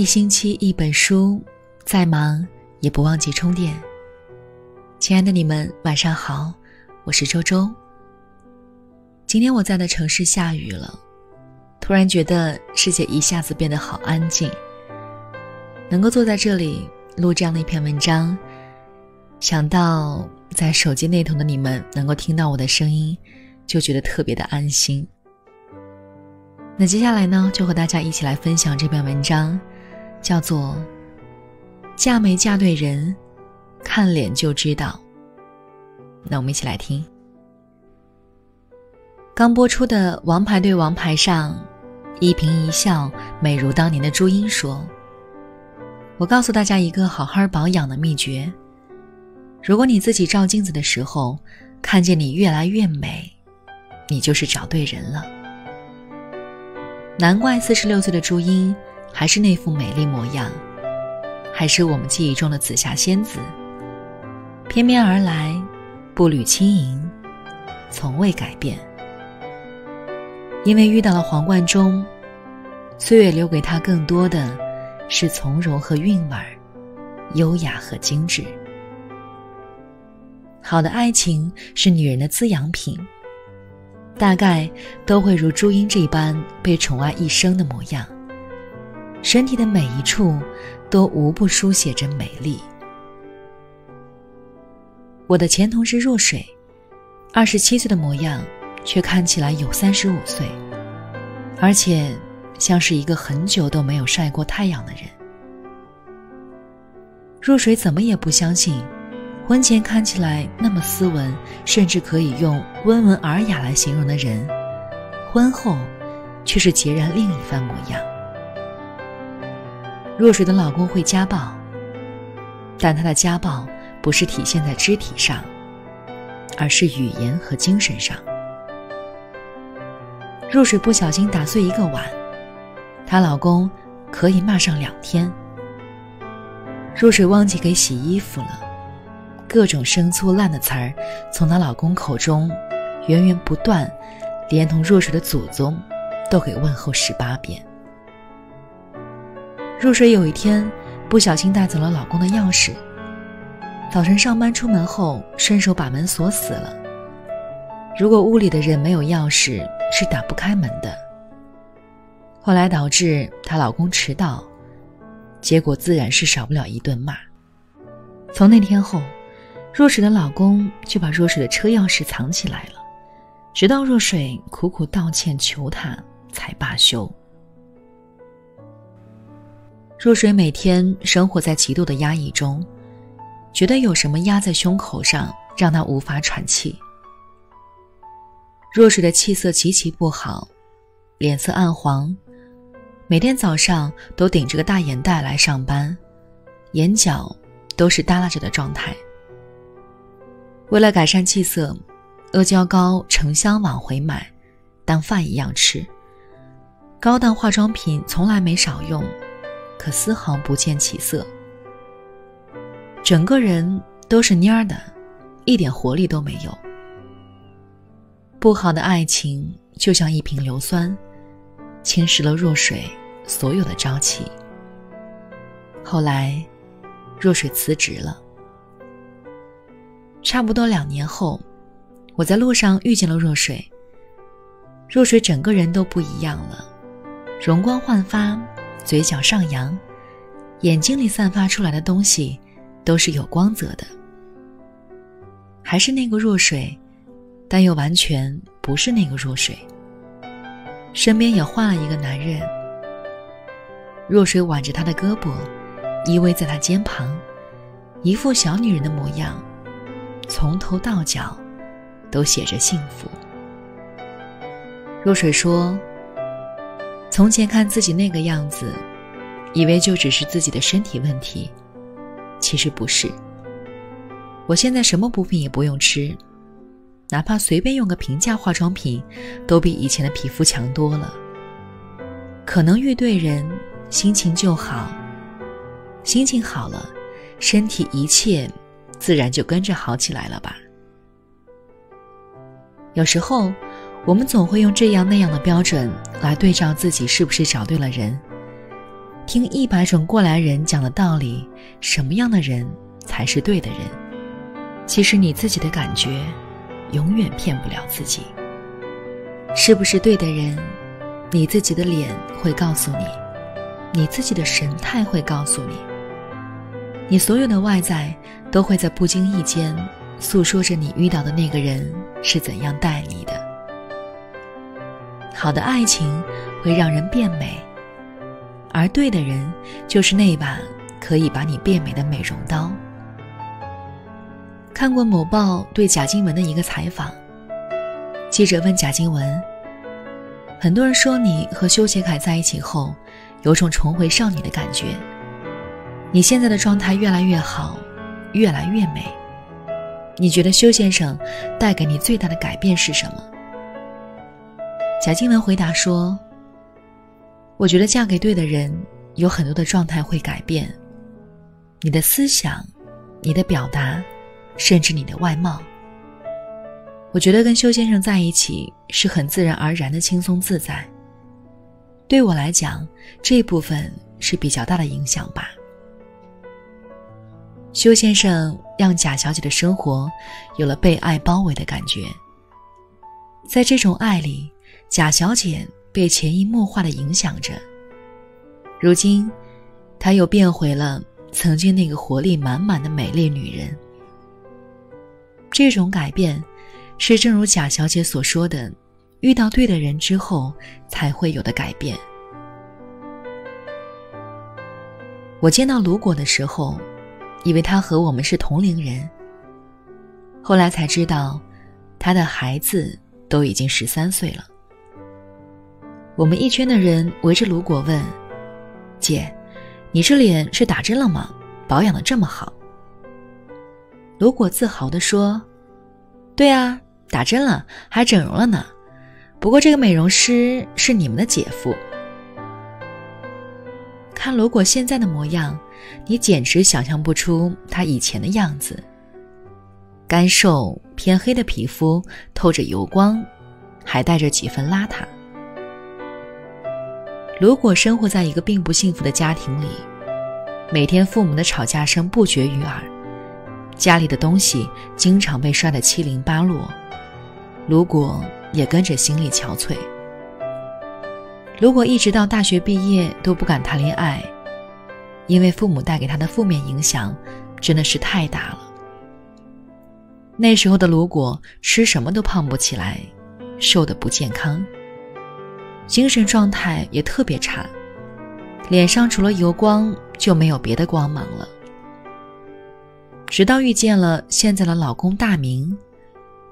一星期一本书，再忙也不忘记充电。亲爱的你们，晚上好，我是周周。今天我在的城市下雨了，突然觉得世界一下子变得好安静。能够坐在这里录这样的一篇文章，想到在手机那头的你们能够听到我的声音，就觉得特别的安心。那接下来呢，就和大家一起来分享这篇文章，叫做《嫁没嫁对人，看脸就知道》。那我们一起来听。刚播出的《王牌对王牌》上，一颦一笑美如当年的朱茵说：“我告诉大家一个好好保养的秘诀，如果你自己照镜子的时候，看见你越来越美，你就是找对人了。”难怪四十六岁的朱茵还是那副美丽模样，还是我们记忆中的紫霞仙子。翩翩而来，步履轻盈，从未改变。因为遇到了黄贯中，岁月留给他更多的是从容和韵味儿，优雅和精致。好的爱情是女人的滋养品。大概都会如朱茵这般被宠爱一生的模样，身体的每一处都无不书写着美丽。我的前同事若水，二十七岁的模样，却看起来有三十五岁，而且像是一个很久都没有晒过太阳的人。若水怎么也不相信。婚前看起来那么斯文，甚至可以用温文尔雅来形容的人，婚后却是截然另一番模样。若水的老公会家暴，但他的家暴不是体现在肢体上，而是语言和精神上。若水不小心打碎一个碗，她老公可以骂上两天。若水忘记给洗衣服了。各种生粗烂的词儿从她老公口中源源不断，连同若水的祖宗都给问候十八遍。若水有一天不小心带走了老公的钥匙，早晨上班出门后顺手把门锁死了。如果屋里的人没有钥匙，是打不开门的。后来导致她老公迟到，结果自然是少不了一顿骂。从那天后。若水的老公就把若水的车钥匙藏起来了，直到若水苦苦道歉求他，才罢休。若水每天生活在极度的压抑中，觉得有什么压在胸口上，让她无法喘气。若水的气色极其不好，脸色暗黄，每天早上都顶着个大眼袋来上班，眼角都是耷拉着的状态。为了改善气色，阿胶糕成箱往回买，当饭一样吃。高档化妆品从来没少用，可丝毫不见起色。整个人都是蔫的，一点活力都没有。不好的爱情就像一瓶硫酸，侵蚀了若水所有的朝气。后来，若水辞职了。差不多两年后，我在路上遇见了若水。若水整个人都不一样了，容光焕发，嘴角上扬，眼睛里散发出来的东西都是有光泽的。还是那个若水，但又完全不是那个若水。身边也换了一个男人。若水挽着他的胳膊，依偎在他肩旁，一副小女人的模样。从头到脚，都写着幸福。若水说：“从前看自己那个样子，以为就只是自己的身体问题，其实不是。我现在什么补品也不用吃，哪怕随便用个平价化妆品，都比以前的皮肤强多了。可能遇对人，心情就好，心情好了，身体一切。”自然就跟着好起来了吧。有时候，我们总会用这样那样的标准来对照自己是不是找对了人。听一百种过来人讲的道理，什么样的人才是对的人？其实你自己的感觉，永远骗不了自己。是不是对的人，你自己的脸会告诉你，你自己的神态会告诉你，你所有的外在都会在不经意间诉说着你遇到的那个人是怎样待你的。好的爱情会让人变美，而对的人就是那把可以把你变美的美容刀。看过某报对贾静雯的一个采访。记者问贾静雯：“很多人说你和修杰楷在一起后，有种重回少女的感觉。你现在的状态越来越好，越来越美。你觉得修先生带给你最大的改变是什么？”贾静雯回答说：“我觉得嫁给对的人，有很多的状态会改变，你的思想，你的表达，甚至你的外貌。”我觉得跟修先生在一起是很自然而然的轻松自在。对我来讲，这部分是比较大的影响吧。修先生让贾小姐的生活有了被爱包围的感觉，在这种爱里，贾小姐被潜移默化的影响着。如今，她又变回了曾经那个活力满满的美丽女人。这种改变。是正如贾小姐所说的，遇到对的人之后才会有的改变。我见到卢果的时候，以为他和我们是同龄人。后来才知道，他的孩子都已经十三岁了。我们一圈的人围着卢果问：“姐，你这脸是打针了吗？保养的这么好？”卢果自豪地说：“对啊。”打针了，还整容了呢。不过这个美容师是你们的姐夫。看罗果现在的模样，你简直想象不出他以前的样子。干瘦偏黑的皮肤透着油光，还带着几分邋遢。如果生活在一个并不幸福的家庭里，每天父母的吵架声不绝于耳，家里的东西经常被摔得七零八落。如果也跟着心力憔悴。如果一直到大学毕业都不敢谈恋爱，因为父母带给他的负面影响真的是太大了。那时候的如果吃什么都胖不起来，瘦的不健康，精神状态也特别差，脸上除了油光就没有别的光芒了。直到遇见了现在的老公大明。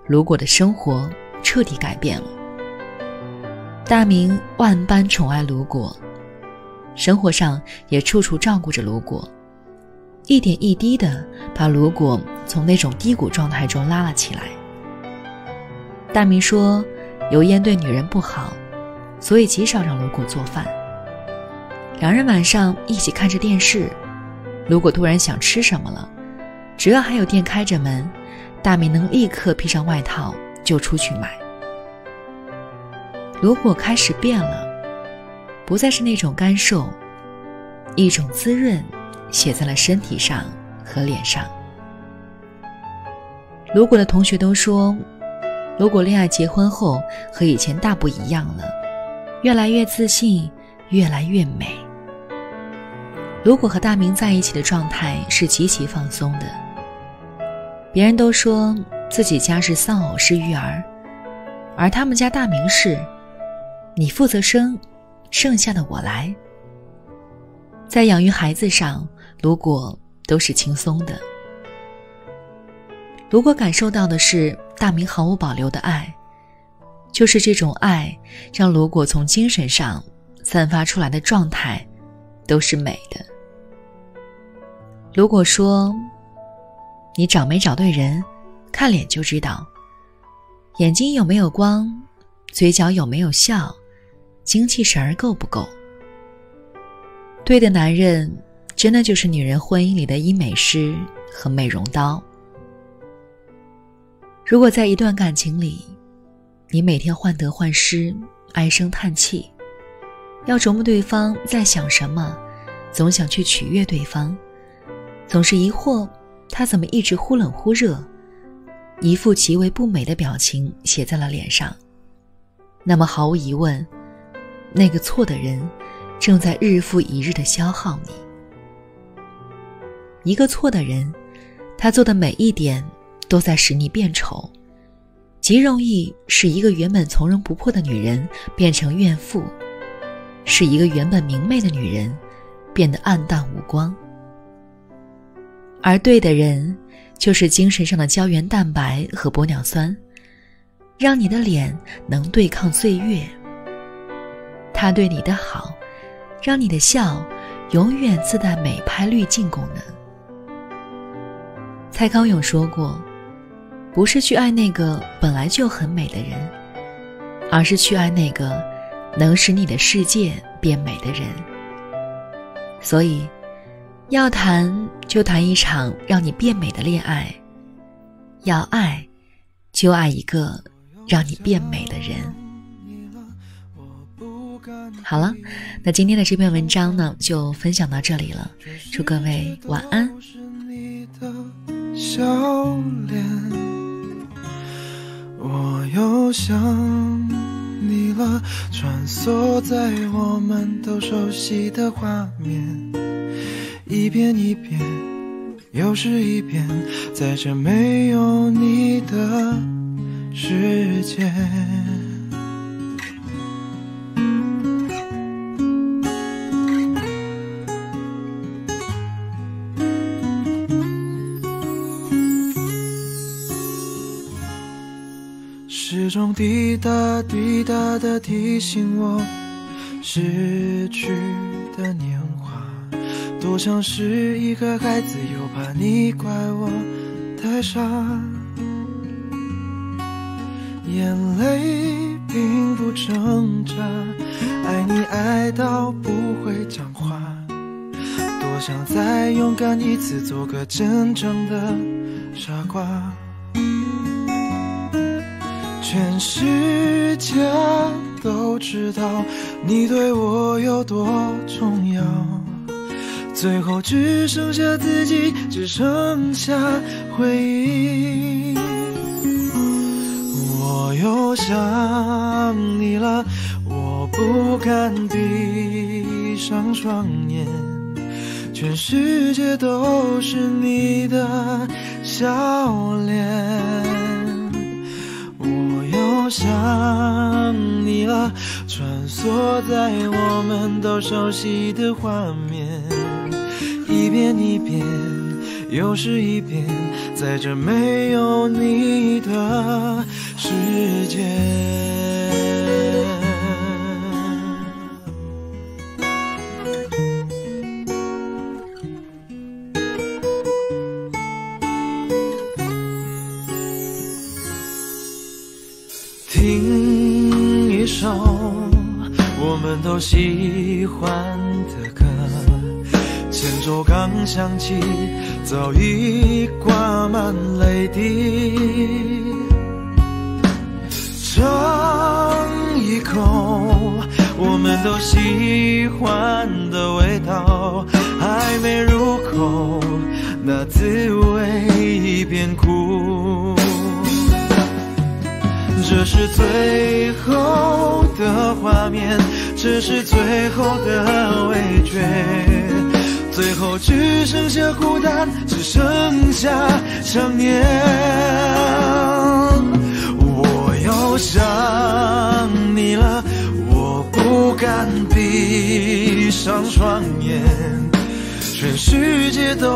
卢果的生活彻底改变了。大明万般宠爱卢果，生活上也处处照顾着卢果，一点一滴的把卢果从那种低谷状态中拉了起来。大明说，油烟对女人不好，所以极少让卢果做饭。两人晚上一起看着电视，如果突然想吃什么了，只要还有店开着门。大明能立刻披上外套就出去买。如果开始变了，不再是那种干瘦，一种滋润写在了身体上和脸上。如果的同学都说，如果恋爱结婚后和以前大不一样了，越来越自信，越来越美。如果和大明在一起的状态是极其放松的。别人都说自己家是丧偶式育儿，而他们家大明是，你负责生，剩下的我来。在养育孩子上，如果都是轻松的。如果感受到的是大明毫无保留的爱，就是这种爱，让如果从精神上散发出来的状态，都是美的。如果说。你找没找对人，看脸就知道。眼睛有没有光，嘴角有没有笑，精气神儿够不够？对的男人，真的就是女人婚姻里的医美师和美容刀。如果在一段感情里，你每天患得患失、唉声叹气，要琢磨对方在想什么，总想去取悦对方，总是疑惑他怎么一直忽冷忽热，一副极为不美的表情写在了脸上。那么毫无疑问，那个错的人正在日复一日的消耗你。一个错的人，他做的每一点都在使你变丑，极容易使一个原本从容不迫的女人变成怨妇，使一个原本明媚的女人变得暗淡无光。而对的人，就是精神上的胶原蛋白和玻尿酸，让你的脸能对抗岁月。他对你的好，让你的笑永远自带美拍滤镜功能。蔡康永说过：“不是去爱那个本来就很美的人，而是去爱那个能使你的世界变美的人。”所以，要谈就谈一场让你变美的恋爱；要爱，就爱一个让你变美的人。好了，那今天的这篇文章呢，就分享到这里了。祝各位晚安。想你了。穿梭在我们都熟悉的画面，一遍一遍，又是一遍，在这没有你的世界。时钟滴答滴答的提醒我，逝去的年华，多像是一个孩子，又怕你怪我太傻。眼泪并不挣扎，爱你爱到不会讲话，多想再勇敢一次，做个真正的傻瓜。全世界都知道你对我有多重要，最后只剩下自己，只剩下回忆。我又想你了，我不敢闭上双眼，全世界都是你的笑脸。坐在我们都熟悉的画面，一遍一遍，又是一遍，在这没有你的世界。们都喜欢的歌，前奏刚响起，早已挂满泪滴。尝一口我们都喜欢的味道，还没入口，那滋味已变苦。这是最后的画面，这是最后的味觉，最后只剩下孤单，只剩下想念。我又想你了，我不敢闭上双眼，全世界都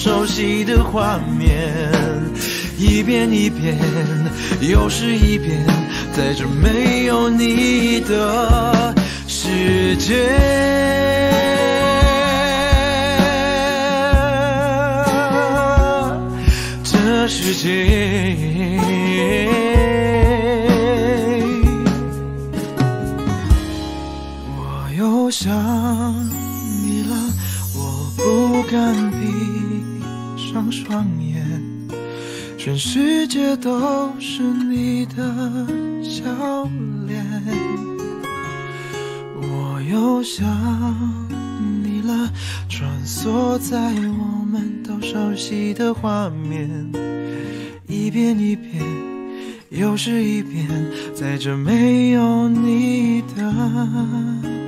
熟悉的画面，一遍一遍，又是一遍，在这没有你的世界，这世界。我又想你了，我不敢全世界都是你的笑脸。我又想你了，穿梭在我们都熟悉的画面，一遍一遍，又是一遍，在这没有你的。